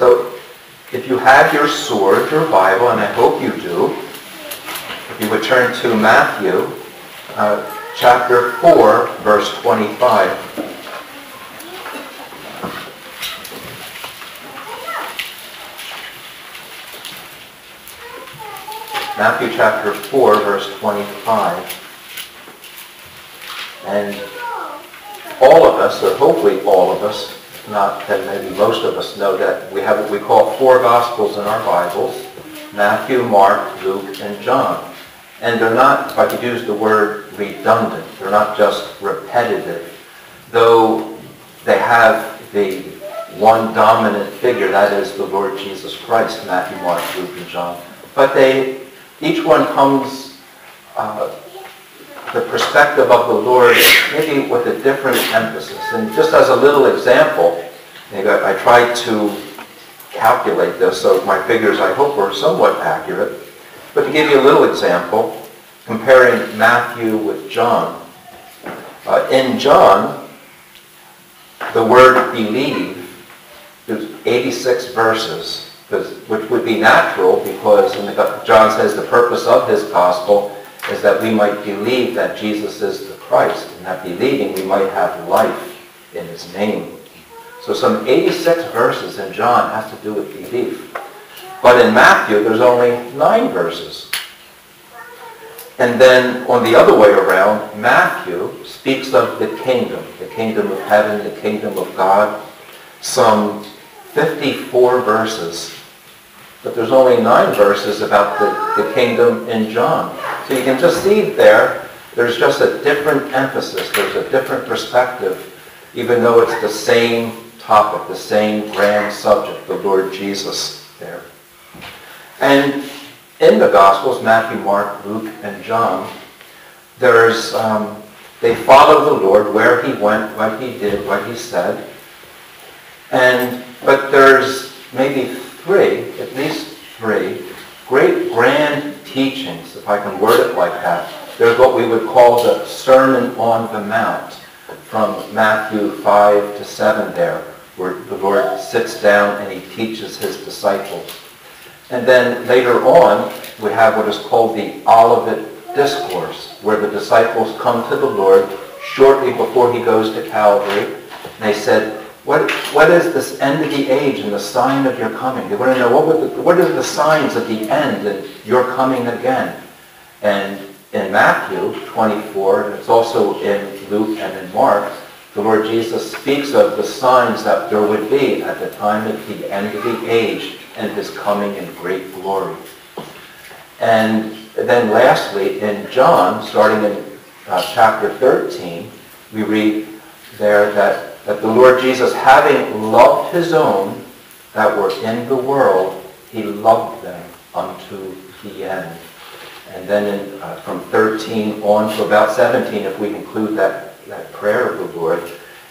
So if you have your sword, your Bible, and I hope you do, if you would turn to Matthew uh, chapter 4, verse 25. Matthew chapter 4, verse 25. And all of us, or hopefully all of us, not that maybe most of us know that we have what we call four Gospels in our Bibles, Matthew, Mark, Luke, and John. And they're not, if I could use the word redundant, they're not just repetitive, though they have the one dominant figure, that is the Lord Jesus Christ, Matthew, Mark, Luke, and John. But they, each one comes uh, the perspective of the Lord, maybe with a different emphasis. And just as a little example, I, I tried to calculate this, so my figures I hope were somewhat accurate. But to give you a little example, comparing Matthew with John. Uh, in John, the word believe is 86 verses, which would be natural because John says the purpose of his gospel is that we might believe that Jesus is the Christ, and that believing we might have life in his name. So some 86 verses in John has to do with belief. But in Matthew, there's only nine verses. And then on the other way around, Matthew speaks of the kingdom, the kingdom of heaven, the kingdom of God. Some 54 verses but there's only nine verses about the, the kingdom in John. So you can just see there, there's just a different emphasis, there's a different perspective, even though it's the same topic, the same grand subject, the Lord Jesus there. And in the Gospels, Matthew, Mark, Luke, and John, there's, um, they follow the Lord where he went, what he did, what he said. And, but there's maybe three, at least three, great grand teachings, if I can word it like that. There's what we would call the Sermon on the Mount from Matthew 5 to 7 there, where the Lord sits down and he teaches his disciples. And then later on, we have what is called the Olivet Discourse, where the disciples come to the Lord shortly before he goes to Calvary. And they said, what, what is this end of the age and the sign of your coming? They want to know what, the, what are the signs of the end that you're coming again? And in Matthew 24, and it's also in Luke and in Mark, the Lord Jesus speaks of the signs that there would be at the time of the end of the age and his coming in great glory. And then lastly, in John, starting in uh, chapter 13, we read there that that the Lord Jesus, having loved his own that were in the world, he loved them unto the end. And then in, uh, from 13 on to about 17, if we include that, that prayer of the Lord,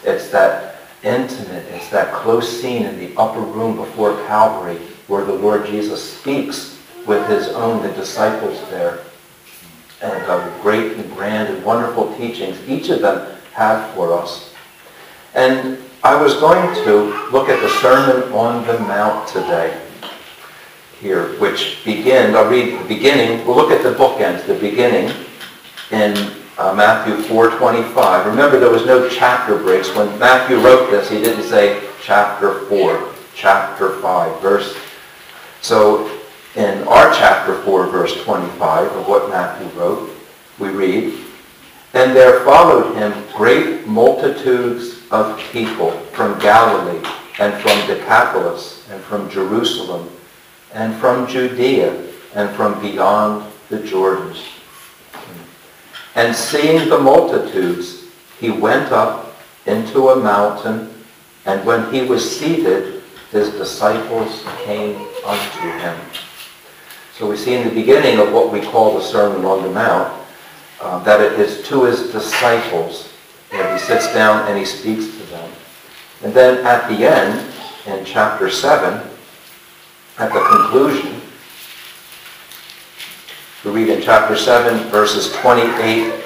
it's that intimate, it's that close scene in the upper room before Calvary where the Lord Jesus speaks with his own, the disciples there. And uh, great and grand and wonderful teachings each of them have for us. And I was going to look at the Sermon on the Mount today here, which begins, I'll read the beginning, we'll look at the bookends, the beginning in uh, Matthew 4.25. Remember, there was no chapter breaks. When Matthew wrote this, he didn't say chapter 4, chapter 5, verse. So in our chapter 4, verse 25 of what Matthew wrote, we read, And there followed him great multitudes of people from Galilee and from Decapolis and from Jerusalem and from Judea and from beyond the Jordan. And seeing the multitudes, he went up into a mountain, and when he was seated, his disciples came unto him. So we see in the beginning of what we call the Sermon on the Mount, uh, that it is to his disciples where he sits down and he speaks to them. And then at the end, in chapter 7, at the conclusion, we read in chapter 7, verses 28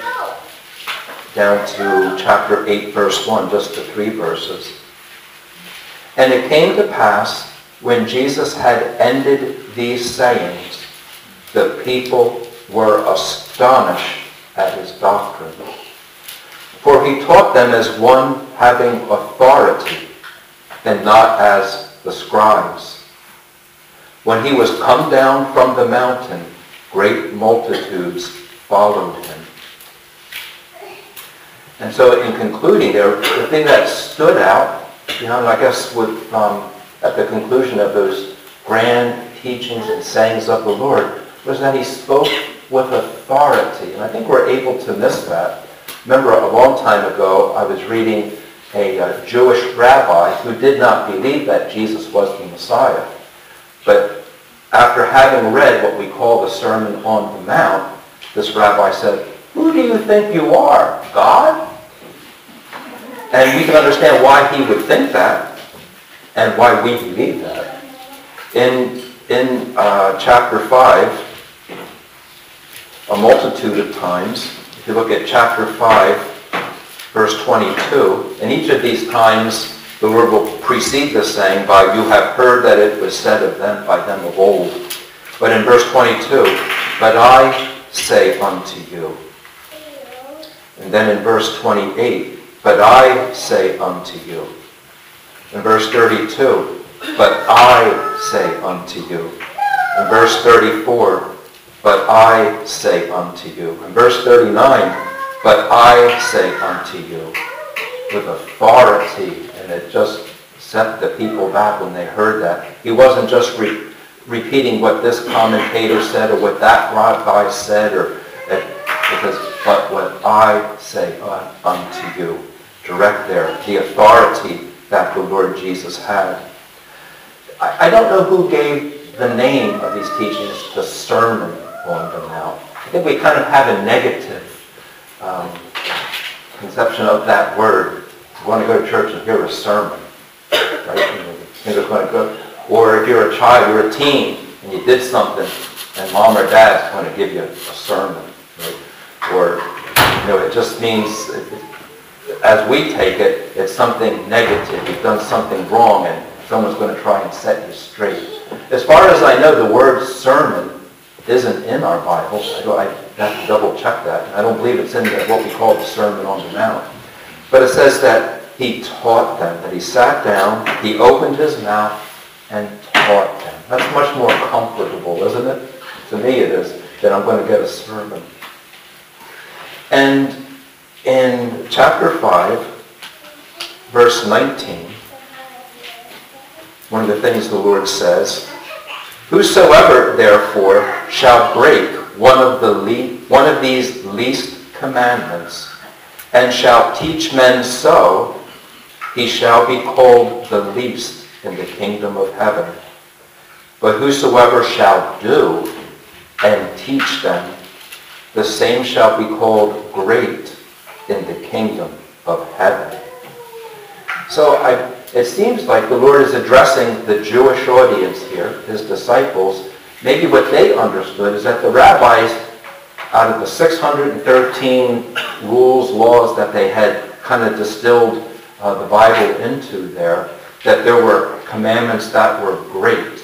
down to chapter 8, verse 1, just the three verses. And it came to pass when Jesus had ended these sayings, the people were astonished at his doctrine. For he taught them as one having authority and not as the scribes. When he was come down from the mountain, great multitudes followed him. And so in concluding there, the thing that stood out, you know, I guess with, um, at the conclusion of those grand teachings and sayings of the Lord, was that he spoke with authority. And I think we're able to miss that. Remember, a long time ago, I was reading a, a uh, Jewish rabbi who did not believe that Jesus was the Messiah. But after having read what we call the Sermon on the Mount, this rabbi said, who do you think you are? God? And we can understand why he would think that and why we believe that. In, in uh, chapter 5, a multitude of times, if you look at chapter 5, verse 22, in each of these times, the Lord will precede the saying by, you have heard that it was said of them by them of old. But in verse 22, but I say unto you. And then in verse 28, but I say unto you. In verse 32, but I say unto you. In verse 34, but I say unto you. In verse 39, but I say unto you. With authority, and it just sent the people back when they heard that. He wasn't just re- repeating what this commentator said or what that rabbi said, or because, but what I say unto you direct there, the authority that the Lord Jesus had. I, I don't know who gave the name of these teachings the Sermon Mount. I think we kind of have a negative um, conception of that word. You want to go to church and hear a sermon, right? You know, going to go. Or if you're a child, you're a teen, and you did something, and mom or dad's going to give you a sermon, right? Or, you know, it just means as we take it, it's something negative. You've done something wrong and someone's going to try and set you straight. As far as I know, the word sermon isn't in our Bible. I, have to double check that. I don't believe it's in the, what we call the Sermon on the Mount. But it says that he taught them, that he sat down, he opened his mouth, and taught them. That's much more comfortable, isn't it? To me it is, that I'm going to get a sermon. And in chapter 5, verse 19, one of the things the Lord says, Whosoever therefore shall break one of, the le- one of these least commandments and shall teach men so, he shall be called the least in the kingdom of heaven. But whosoever shall do and teach them, the same shall be called great in the kingdom of heaven. So I, it seems like the Lord is addressing the Jewish audience here, his disciples. Maybe what they understood is that the rabbis, out of the 613 rules, laws that they had kind of distilled uh, the Bible into there, that there were commandments that were great,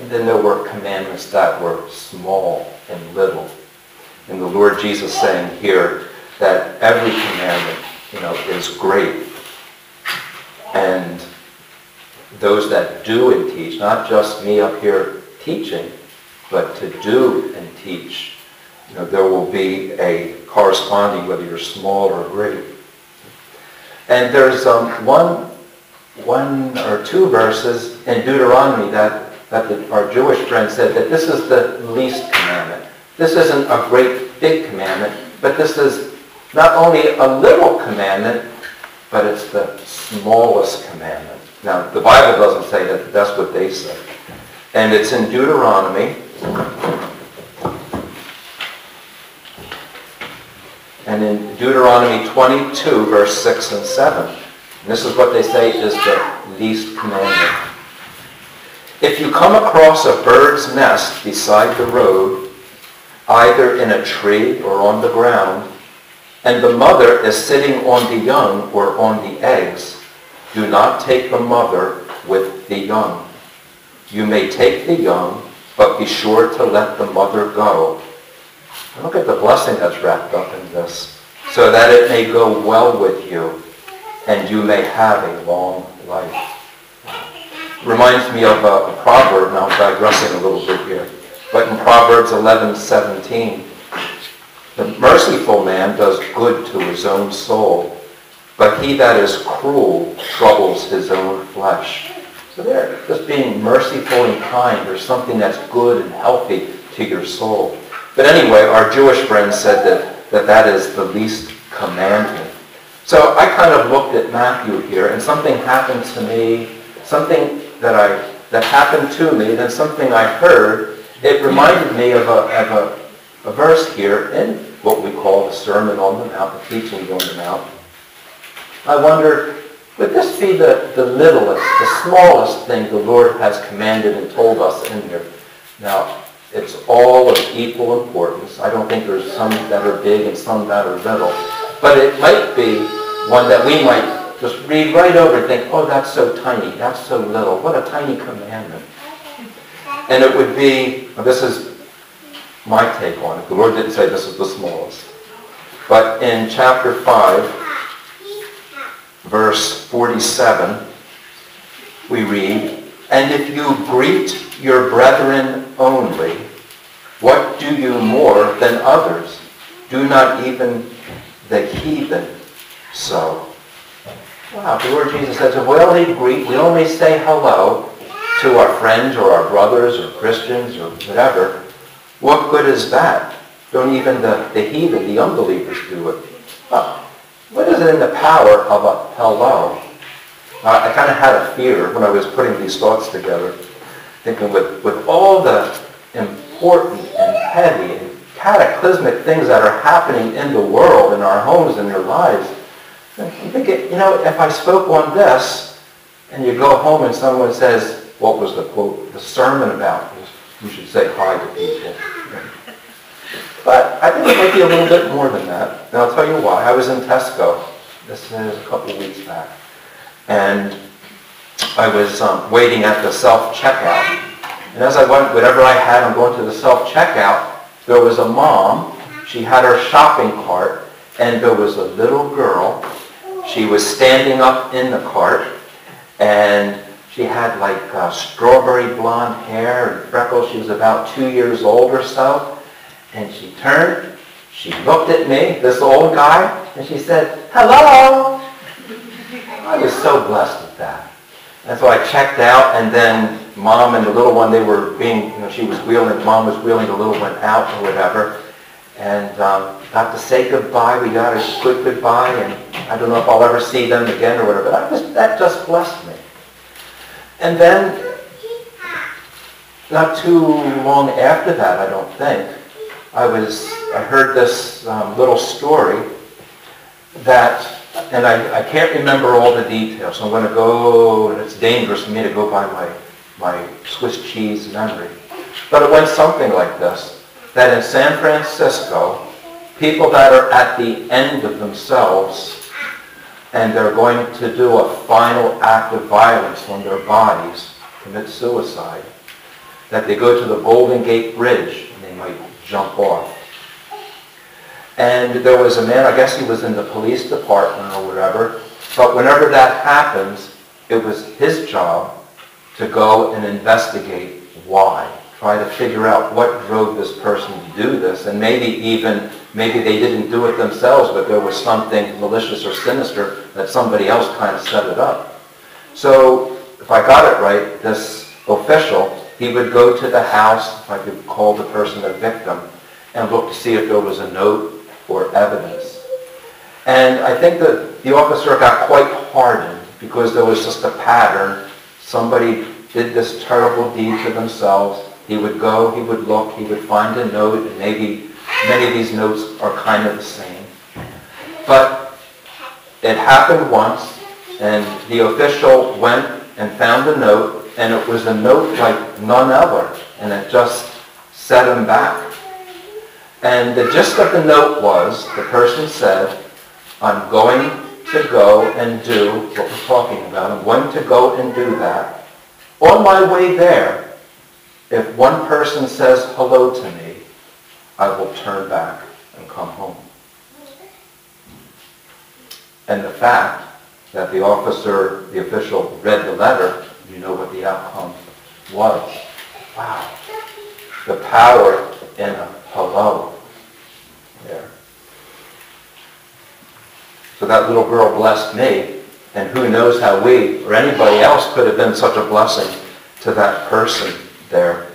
and then there were commandments that were small and little. And the Lord Jesus saying here, that every commandment, you know, is great. And those that do and teach, not just me up here teaching, but to do and teach, you know, there will be a corresponding, whether you're small or great. And there's um, one, one or two verses in Deuteronomy that, that the, our Jewish friend said that this is the least commandment. This isn't a great big commandment, but this is not only a little commandment, but it's the smallest commandment. Now, the Bible doesn't say that, that's what they say. And it's in Deuteronomy. And in Deuteronomy 22, verse 6 and 7. And this is what they say is the least commandment. If you come across a bird's nest beside the road, either in a tree or on the ground, and the mother is sitting on the young or on the eggs, do not take the mother with the young. You may take the young, but be sure to let the mother go. Look at the blessing that's wrapped up in this. So that it may go well with you, and you may have a long life. Reminds me of a, a proverb, now I'm digressing a little bit here. But in Proverbs 11, 17, the merciful man does good to his own soul, but he that is cruel troubles his own flesh. So there, just being merciful and kind, there's something that's good and healthy to your soul. But anyway, our Jewish friend said that that, that is the least commandment. So I kind of looked at Matthew here, and something happened to me, something that I that happened to me, then something I heard. It reminded me of a, of a, a verse here in what we call the Sermon on the Mount, the teaching on the Mount. I wonder, would this be the, the littlest, the smallest thing the Lord has commanded and told us in here? Now, it's all of equal importance. I don't think there's some that are big and some that are little. But it might be one that we might just read right over and think, oh, that's so tiny, that's so little. What a tiny commandment. And it would be, this is my take on it. The Lord didn't say this is the smallest. But in chapter 5, verse 47, we read, And if you greet your brethren only, what do you more than others? Do not even the heathen so. Wow, the Lord Jesus says, if we only greet, we only say hello to our friends or our brothers or Christians or whatever, what good is that? Don't even the, the heathen, the unbelievers do it. Well, what is it in the power of a hello? Uh, I kind of had a fear when I was putting these thoughts together, thinking with, with all the important and heavy and cataclysmic things that are happening in the world, in our homes, in our lives, you think, you know, if I spoke on this, and you go home and someone says, what was the quote, the sermon about? You should say hi to people. But I think it might be a little bit more than that. And I'll tell you why. I was in Tesco. This is a couple weeks back. And I was um, waiting at the self-checkout. And as I went, whatever I had, I'm going to the self-checkout, there was a mom. She had her shopping cart. And there was a little girl. She was standing up in the cart. And she had like uh, strawberry blonde hair and freckles. She was about two years old or so. And she turned, she looked at me, this old guy, and she said, hello. I was so blessed with that. And so I checked out, and then mom and the little one, they were being, you know, she was wheeling, mom was wheeling the little one out or whatever. And um, got to say goodbye. We got a good goodbye, and I don't know if I'll ever see them again or whatever. But just, that just blessed me. And then, not too long after that, I don't think, I was, I heard this um, little story that, and I, I can't remember all the details, I'm going to go, and it's dangerous for me to go by my, my Swiss cheese memory. But it went something like this, that in San Francisco, people that are at the end of themselves and they're going to do a final act of violence on their bodies, commit suicide, that they go to the Golden Gate Bridge and they might jump off. And there was a man, I guess he was in the police department or whatever, but whenever that happens, it was his job to go and investigate why. Try to figure out what drove this person to do this, and maybe even, maybe they didn't do it themselves, but there was something malicious or sinister that somebody else kind of set it up. So, if I got it right, this official he would go to the house, I could call the person a victim, and look to see if there was a note or evidence. And I think that the officer got quite hardened because there was just a pattern. Somebody did this terrible deed to themselves. He would go, he would look, he would find a note, and maybe many of these notes are kind of the same. But it happened once, and the official went and found a note, and it was a note like none other, and it just set him back. And the gist of the note was, the person said, I'm going to go and do what we're talking about. I'm going to go and do that. On my way there, if one person says hello to me, I will turn back and come home. And the fact that the officer, the official, read the letter, you know what the outcome was. Wow. The power in a hello there. So that little girl blessed me, and who knows how we or anybody else could have been such a blessing to that person there.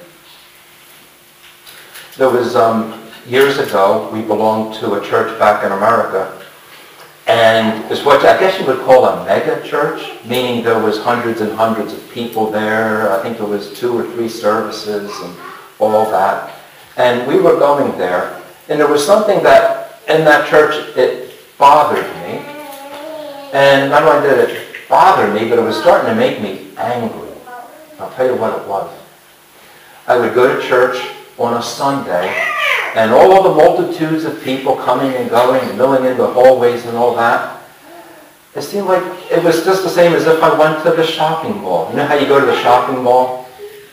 There was, um, years ago, we belonged to a church back in America, and it's what I guess you would call a mega church, meaning there was hundreds and hundreds of people there. I think there was two or three services and all that. And we were going there, and there was something that in that church, it bothered me. And not only did it bother me, but it was starting to make me angry. I'll tell you what it was. I would go to church on a Sunday, and all the multitudes of people coming and going and milling in the hallways and all that, it seemed like it was just the same as if I went to the shopping mall. You know how you go to the shopping mall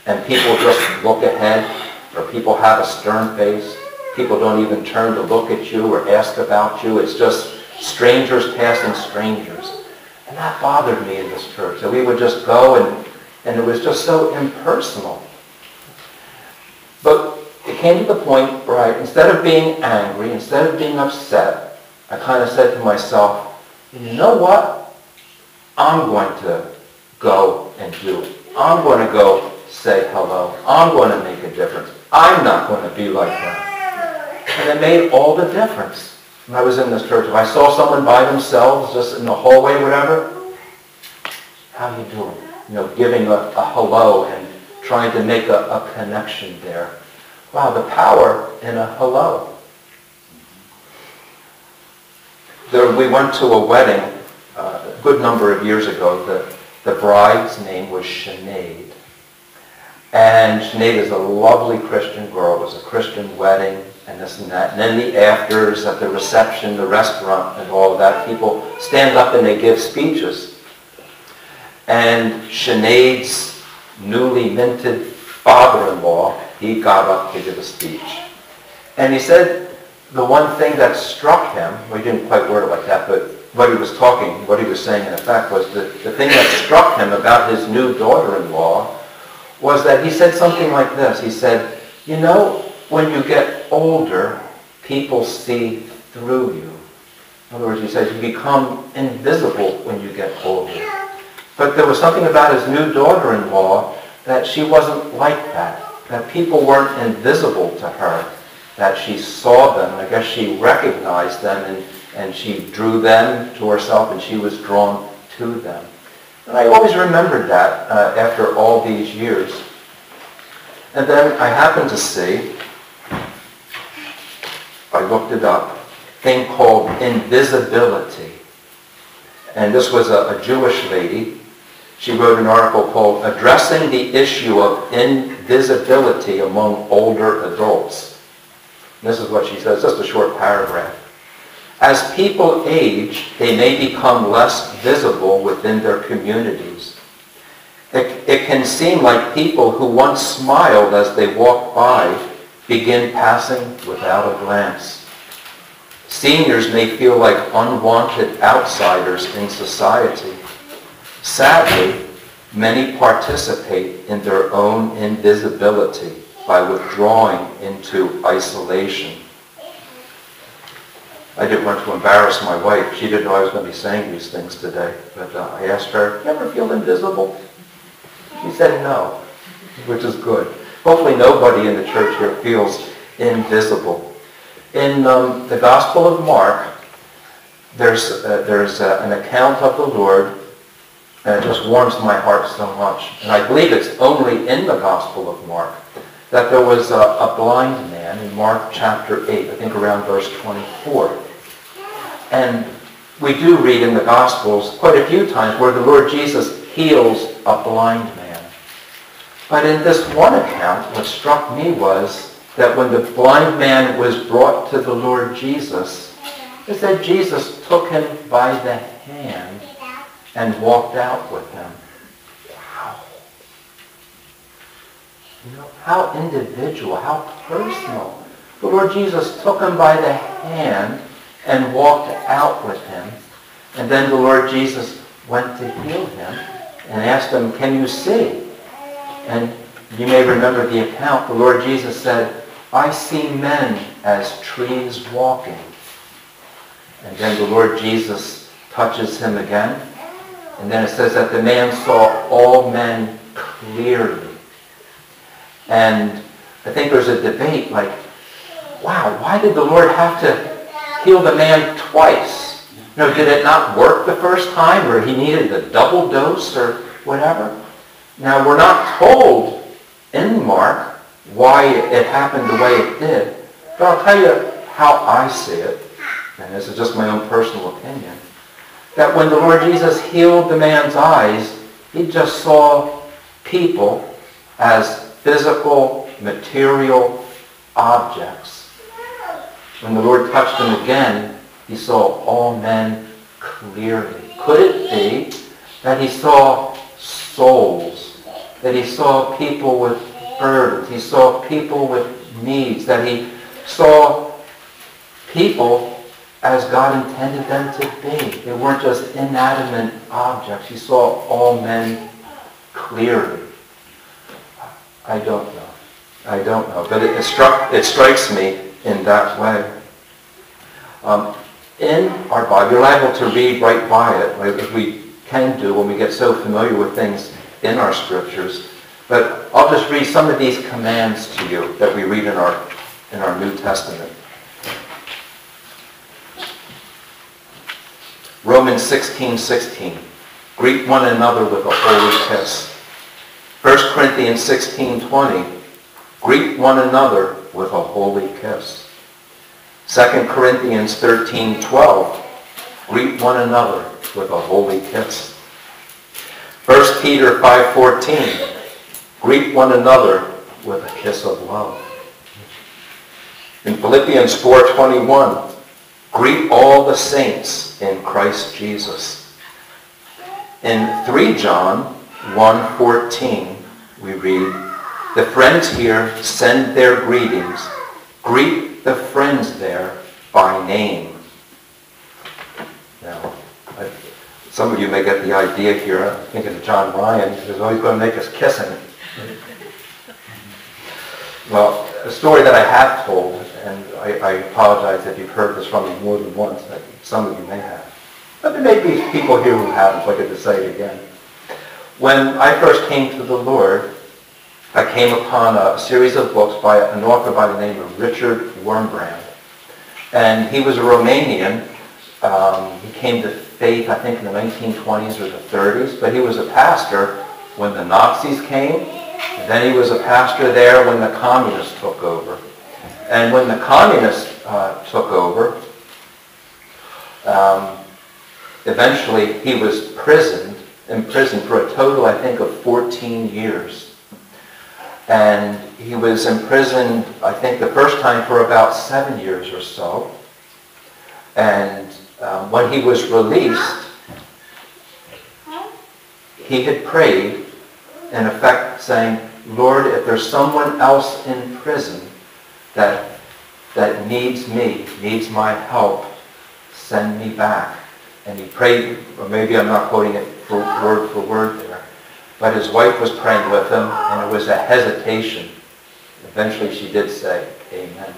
and people just look ahead or people have a stern face? People don't even turn to look at you or ask about you. It's just strangers passing strangers. And that bothered me in this church. That we would just go and, and it was just so impersonal. Came to the point where I, instead of being angry, instead of being upset, I kind of said to myself, you know what? I'm going to go and do it. I'm going to go say hello. I'm going to make a difference. I'm not going to be like that. And it made all the difference when I was in this church. If I saw someone by themselves just in the hallway, whatever, how you doing? You know, giving a, a hello and trying to make a, a connection there. Wow, the power in a hello. There, we went to a wedding uh, a good number of years ago. The, the bride's name was Sinead. And Sinead is a lovely Christian girl. It was a Christian wedding and this and that. And then the afters at the reception, the restaurant and all of that, people stand up and they give speeches. And Sinead's newly minted father-in-law he got up to give a speech. And he said the one thing that struck him, well, he didn't quite word it like that, but what he was talking, what he was saying in effect was the, the thing that struck him about his new daughter-in-law was that he said something like this. He said, you know, when you get older, people see through you. In other words, he says you become invisible when you get older. But there was something about his new daughter-in-law that she wasn't like that that people weren't invisible to her, that she saw them. I guess she recognized them and, and she drew them to herself and she was drawn to them. And I always remembered that uh, after all these years. And then I happened to see, I looked it up, thing called invisibility. And this was a, a Jewish lady she wrote an article called Addressing the Issue of Invisibility Among Older Adults. This is what she says, just a short paragraph. As people age, they may become less visible within their communities. It, it can seem like people who once smiled as they walked by begin passing without a glance. Seniors may feel like unwanted outsiders in society. Sadly, many participate in their own invisibility by withdrawing into isolation. I didn't want to embarrass my wife. She didn't know I was going to be saying these things today. But uh, I asked her, "Do you ever feel invisible? She said no, which is good. Hopefully nobody in the church here feels invisible. In um, the Gospel of Mark, there's, uh, there's uh, an account of the Lord and it just warms my heart so much. And I believe it's only in the Gospel of Mark that there was a, a blind man in Mark chapter 8, I think around verse 24. And we do read in the Gospels quite a few times where the Lord Jesus heals a blind man. But in this one account, what struck me was that when the blind man was brought to the Lord Jesus, it said Jesus took him by the hand and walked out with him. Wow. You know, how individual, how personal. The Lord Jesus took him by the hand and walked out with him. And then the Lord Jesus went to heal him and asked him, can you see? And you may remember the account. The Lord Jesus said, I see men as trees walking. And then the Lord Jesus touches him again. And then it says that the man saw all men clearly. And I think there's a debate like, wow, why did the Lord have to heal the man twice? You know, did it not work the first time or he needed a double dose or whatever? Now, we're not told in Mark why it happened the way it did, but I'll tell you how I see it, and this is just my own personal opinion, that when the Lord Jesus healed the man's eyes, he just saw people as physical, material objects. When the Lord touched him again, he saw all men clearly. Could it be that he saw souls, that he saw people with burdens, he saw people with needs, that he saw people as God intended them to be. They weren't just inanimate objects. He saw all men clearly. I don't know. I don't know. But it, it, struck, it strikes me in that way. Um, in our Bible, you're liable to read right by it, like as we can do when we get so familiar with things in our scriptures. But I'll just read some of these commands to you that we read in our, in our New Testament. Romans 16, 16. Greet one another with a holy kiss. 1 Corinthians 16, 20. Greet one another with a holy kiss. 2 Corinthians 13, 12. Greet one another with a holy kiss. 1 Peter 5, 14. Greet one another with a kiss of love. In Philippians 4, 21. Greet all the saints in Christ Jesus. In 3 John 1.14, we read, The friends here send their greetings. Greet the friends there by name. Now, I, some of you may get the idea here. I'm thinking of John Ryan. He's always going to make us kissing. Well, a story that I have told and I, I, apologize if you've heard this from me more than once. Some of you may have. But there may be people here who haven't, so I get to say it again. When I first came to the Lord, I came upon a series of books by an author by the name of Richard Wurmbrand. And he was a Romanian. Um, he came to faith, I think, in the 1920s or the 30s, but he was a pastor when the Nazis came. Then he was a pastor there when the communists took over. And when the communists uh, took over, um, eventually he was prisoned, imprisoned for a total, I think, of 14 years. And he was imprisoned, I think, the first time for about seven years or so. And um, when he was released, he had prayed, in effect saying, Lord, if there's someone else in prison that, that needs me, needs my help, send me back. And he prayed, or maybe I'm not quoting it for word for word there, but his wife was praying with him, and it was a hesitation. Eventually she did say, Amen.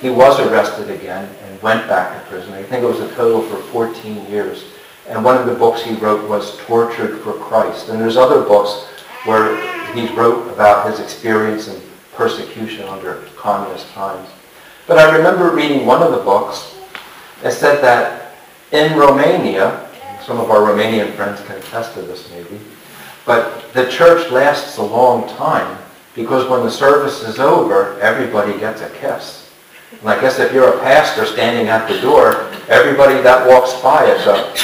He was arrested again and went back to prison. I think it was a total for 14 years. And one of the books he wrote was Tortured for Christ. And there's other books where he wrote about his experience and persecution under communist times. But I remember reading one of the books that said that in Romania, some of our Romanian friends can attest to this maybe, but the church lasts a long time because when the service is over, everybody gets a kiss. And I guess if you're a pastor standing at the door, everybody that walks by is a,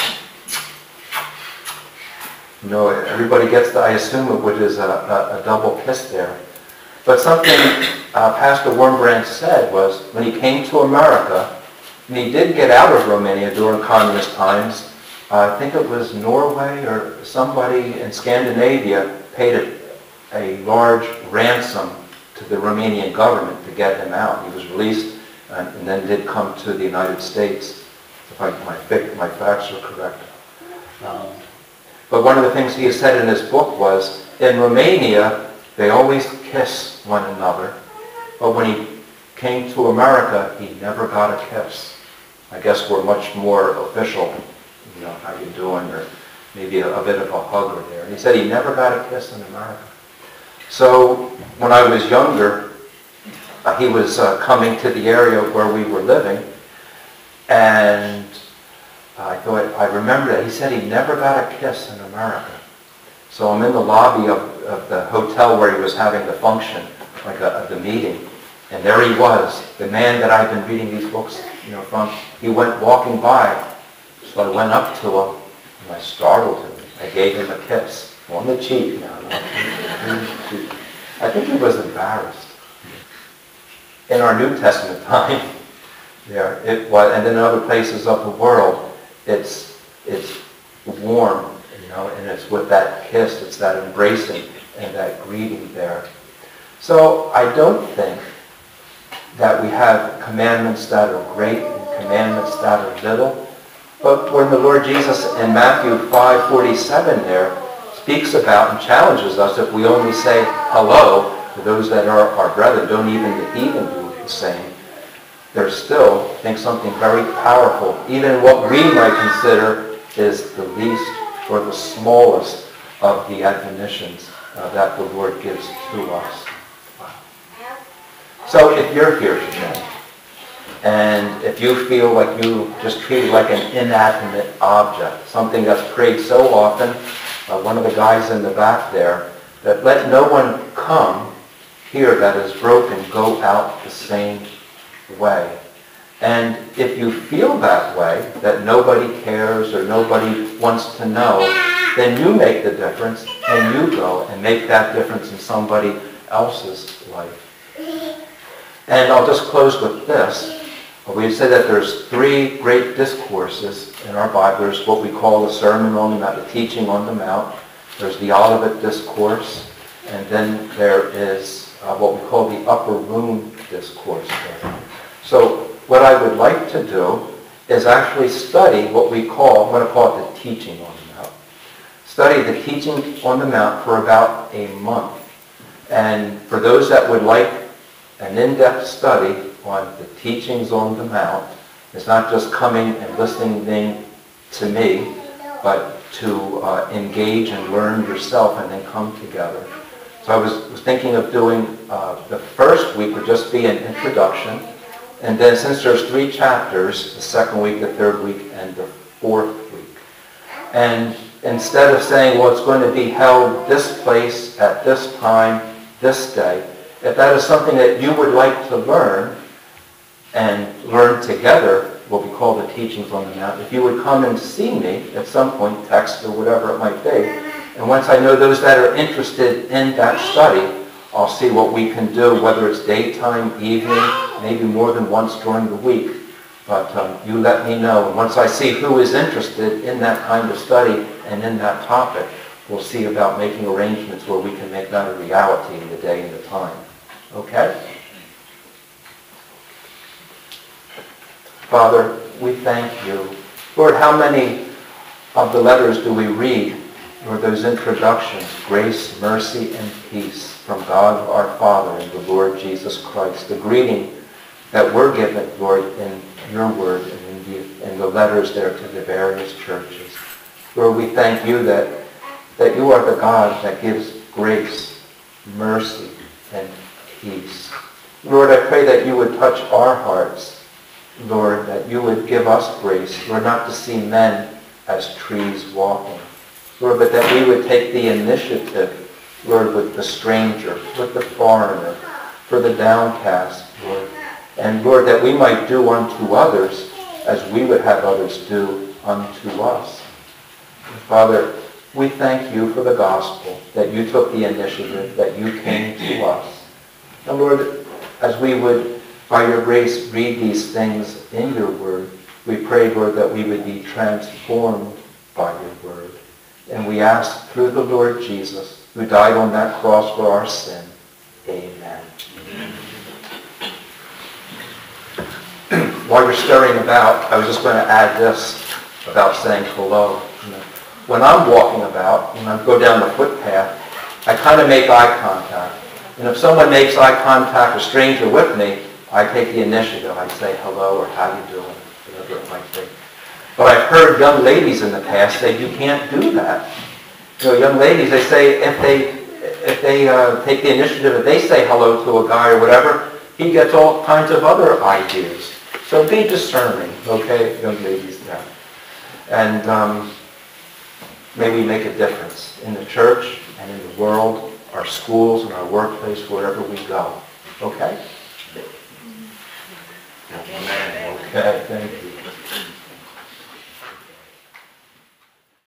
you know, everybody gets the, I assume it would is a, a, a double kiss there. But something uh, Pastor Wurmbrand said was when he came to America, and he did get out of Romania during communist times, uh, I think it was Norway or somebody in Scandinavia paid a, a large ransom to the Romanian government to get him out. He was released and, and then did come to the United States, if I, my, my facts are correct. Um, but one of the things he said in his book was, in Romania, they always kiss one another, but when he came to America, he never got a kiss. I guess we're much more official, you know, how you doing, or maybe a, a bit of a hug or there. And he said he never got a kiss in America. So when I was younger, uh, he was uh, coming to the area where we were living, and I thought, I remember that. He said he never got a kiss in America. So I'm in the lobby of, of the hotel where he was having the function, like a, the meeting, and there he was, the man that I've been reading these books, you know, from. He went walking by, so I went up to him, and I startled him. I gave him a kiss on the cheek now. I think he was embarrassed. In our New Testament time, there it was, and in other places of the world, it's it's warm, know, and it's with that kiss, it's that embracing and that greeting there. So I don't think that we have commandments that are great and commandments that are little. But when the Lord Jesus in Matthew 5:47 there speaks about and challenges us if we only say hello to those that are our brethren, don't even the heathen do the same, there's still, I think, something very powerful, even what we might consider is the least or the smallest of the admonitions uh, that the Lord gives to us. So if you're here today, and if you feel like you just treated like an inanimate object, something that's prayed so often, uh, one of the guys in the back there, that let no one come here that is broken go out the same way. And if you feel that way, that nobody cares or nobody wants to know, then you make the difference and you go and make that difference in somebody else's life. And I'll just close with this. We say that there's three great discourses in our Bible. There's what we call the Sermon on the Mount, the teaching on the Mount. There's the Olivet Discourse. And then there is uh, what we call the Upper Room Discourse. So what I would like to do is actually study what we call, I'm going to call it the teaching on the Mount. Study the teaching on the Mount for about a month. And for those that would like an in-depth study on the teachings on the Mount. It's not just coming and listening to me, but to uh, engage and learn yourself and then come together. So I was, was thinking of doing uh, the first week would just be an introduction. And then since there's three chapters, the second week, the third week, and the fourth week. And instead of saying, well, it's going to be held this place at this time, this day, if that is something that you would like to learn and learn together, what we call the teachings on the Mount, if you would come and see me at some point, text or whatever it might be, and once I know those that are interested in that study, I'll see what we can do, whether it's daytime, evening, maybe more than once during the week. But um, you let me know. And once I see who is interested in that kind of study and in that topic, we'll see about making arrangements where we can make that a reality in the day and the time. Okay? Father, we thank you. Lord, how many of the letters do we read? Lord, those introductions, grace, mercy, and peace from God our Father and the Lord Jesus Christ. The greeting that we're given, Lord, in your word and in the, in the letters there to the various churches. Lord, we thank you that, that you are the God that gives grace, mercy, and peace. Lord, I pray that you would touch our hearts, Lord, that you would give us grace, Lord, not to see men as trees walking, Lord, but that we would take the initiative, Lord, with the stranger, with the foreigner, for the downcast, Lord. And Lord, that we might do unto others as we would have others do unto us. Father, we thank you for the gospel, that you took the initiative, that you came to us. And Lord, as we would, by your grace, read these things in your word, we pray, Lord, that we would be transformed by your word. And we ask through the Lord Jesus who died on that cross for our sin. Amen. While you're stirring about, I was just going to add this about saying hello. When I'm walking about, when I go down the footpath, I kind of make eye contact. And if someone makes eye contact, a stranger with me, I take the initiative. I say hello or how you doing, whatever it might be. But I've heard young ladies in the past say you can't do that. You know, young ladies, they say if they if they uh, take the initiative, if they say hello to a guy or whatever, he gets all kinds of other ideas. So be discerning, okay, young ladies. Yeah. And um, may we make a difference in the church and in the world, our schools and our workplace, wherever we go. Okay? Okay, thank you.